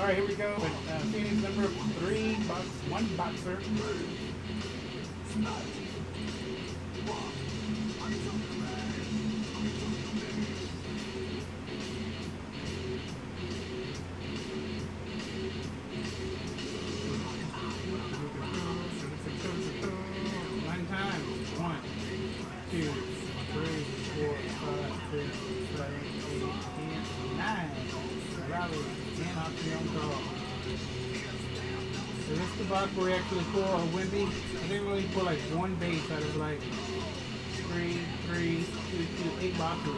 All right, here we go. With, Uh, Phoenix number three, box one boxer. We actually pull a Wemby. I think we only pull like one base out of like three, three, two, two, eight boxes.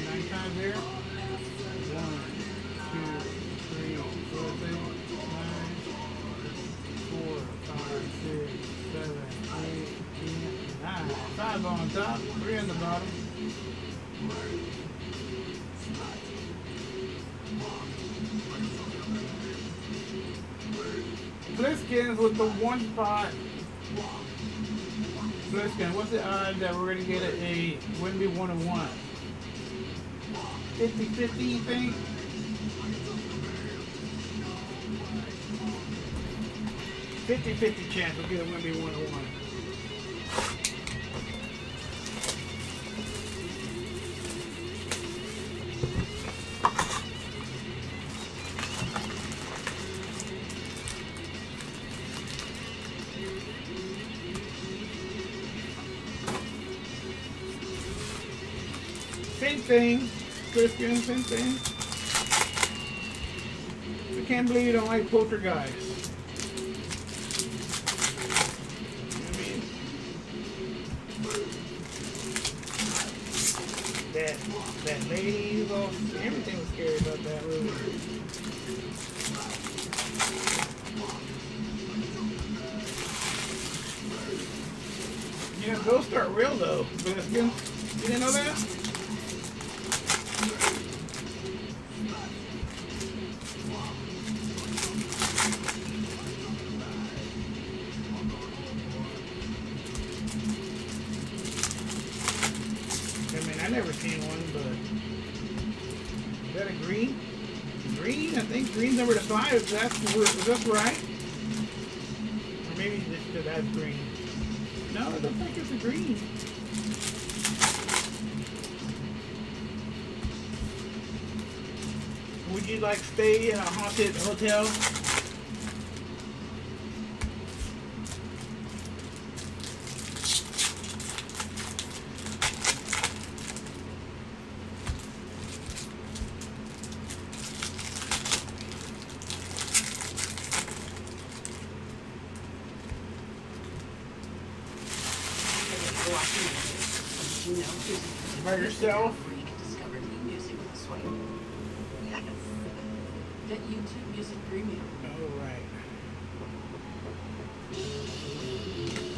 Nine times there. One, two, three, four, six, nine, four, five, six, seven, eight, ten, nine. Five on top, three on the bottom. Blitzkins with the one spot. Bliskin, what's the odds that we're gonna get a, a Wemby one on one? 50 50, you think? Fifty fifty chance we'll get a Wemby one on one. Same thing, Christian, same thing. I can't believe you don't like poltergeist. I mean, that that lady, everything was scary about that movie. You know, ghosts aren't real though, Biscuit. You didn't know that? I never seen one, but is that a green? Green? I think green's number five. Is that is that right? Or maybe this just has green. No, it looks like it's a green. Would you like stay in a haunted hotel? You know, who's By yourself? Oh, where you can discover new music this way. Yes. Get YouTube Music Premium. Alright.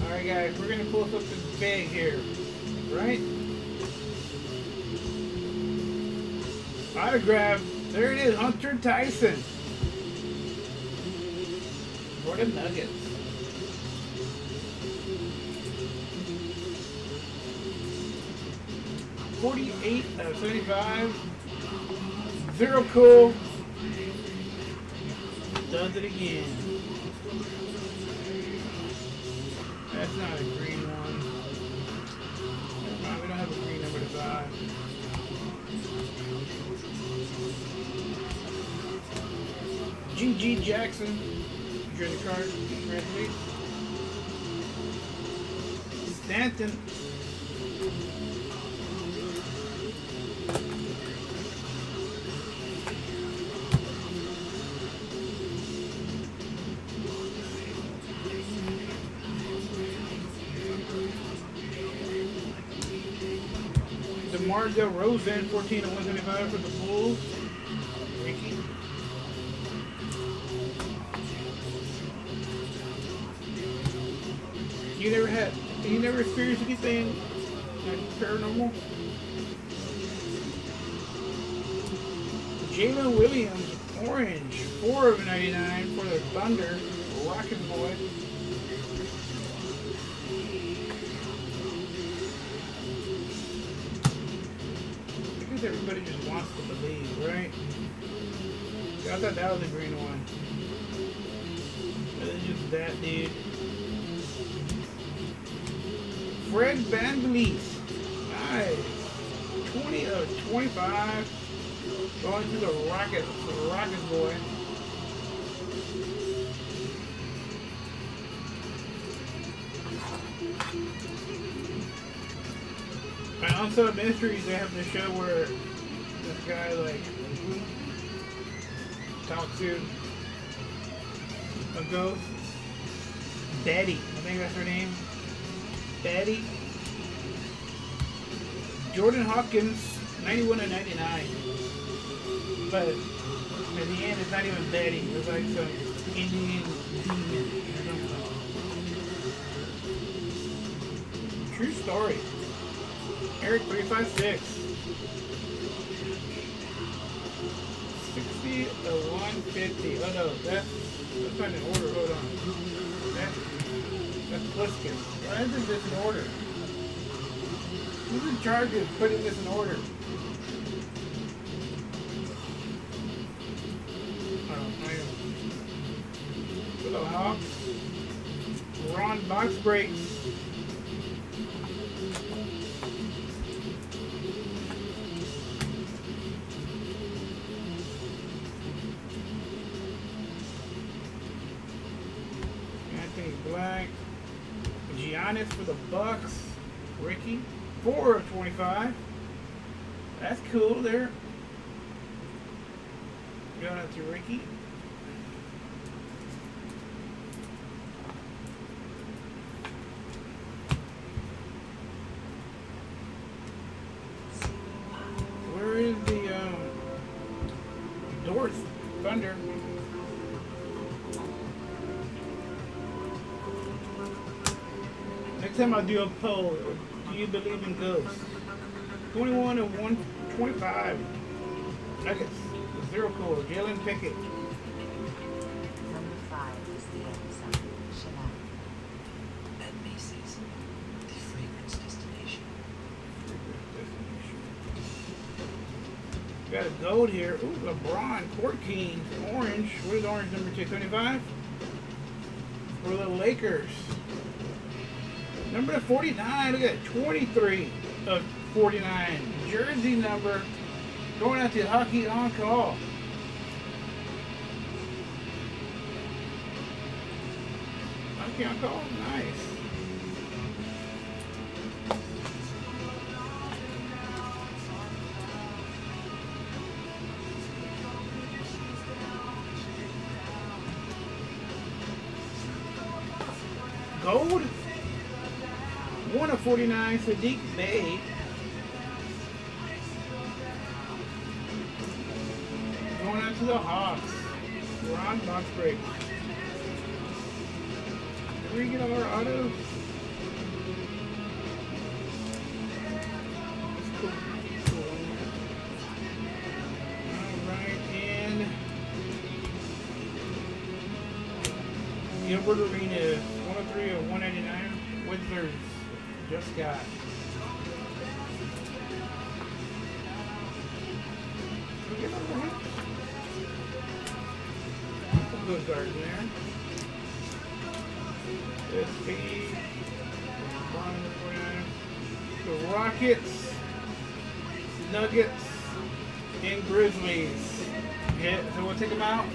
Alright guys, we're gonna pull up something big here. Right? Autograph. There it is, Hunter Tyson. For the Nuggets. Forty-eight out of seventy-five. Zero cool. Does it again. That's not a green one. Never mind, we don't have a green number to buy. G.G. Jackson. You're the card. Congratulations. Stanton. DeMar DeRozan, 14 to 175 for the Bulls. Ricky. You never had, you never experienced anything like paranormal? Jalen Williams, orange, 4 of 99 for the Thunder, Rockin' Boy. Because everybody just wants to believe, right? I thought that was the green one. But it's just that dude. Fred VanVleet. Nice. 20 of 25. Going to the Rockets. Rockets boy. And also Mysteries, they have the show where this guy like talks to a ghost. Betty, I think that's her name. Betty. Jordan Hawkins, 91 and 99. But at the end, it's not even Betty. It's like some Indian demon. True story. Eric 356. 60 uh, to 150. Oh no, that's, that's not in order. Hold on. That's, that's Pliskin. Why isn't this in order? Who's in charge of putting this in order? Hawks. Ron Box Breaks. Giannis for the Bucks. Ricky. Four of 25. That's cool there. Going out to Ricky. Time I do a poll, do you believe in ghosts? 21 and 125. Nuggets. Zero cool. Jalen Pickett. Number five is the Amazon. Chanel. At Macy's, the fragrance destination. Got a gold here. Ooh, LeBron, Court King, orange. What is orange number 275? For the Lakers. Number 49, look at that, 23 of 49. Jersey number going out to Hockey on Call. Hockey on Call, nice. One of 49, Saddiq Bey. Going out to the Hawks. Ron box break. Did we get our autos? Gilbert Arena, 103 of 199. Wizards just got. The hits? Good in there. Of 49. The Rockets, Nuggets, and Grizzlies. Yeah, so we'll take them out.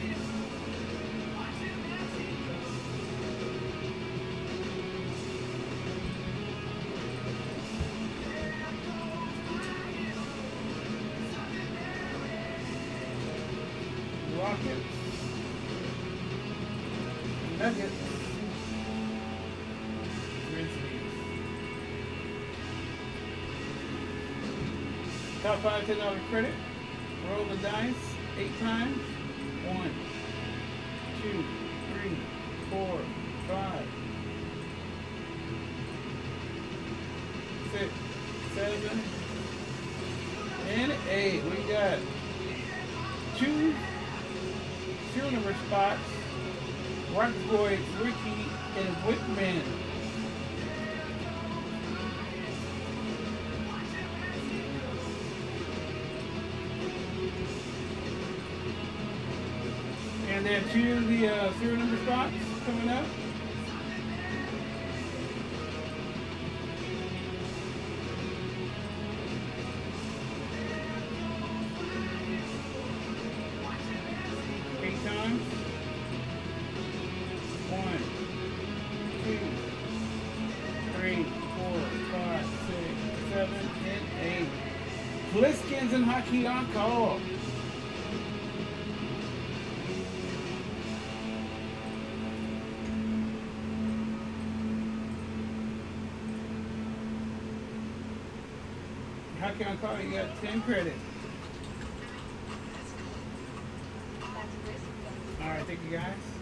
Rockets. Nuggets. Grizzlies. Top five ten dollar credit. Roll the dice eight times. One, two, three, four, five, six, seven, and eight. We got two number spots. Rock Boy, Ricky, and Whitman. And then of the uh, serial number spots coming up. Bliskins and Hockey on call. Hockey on call, you got 10 credit. All right, thank you guys.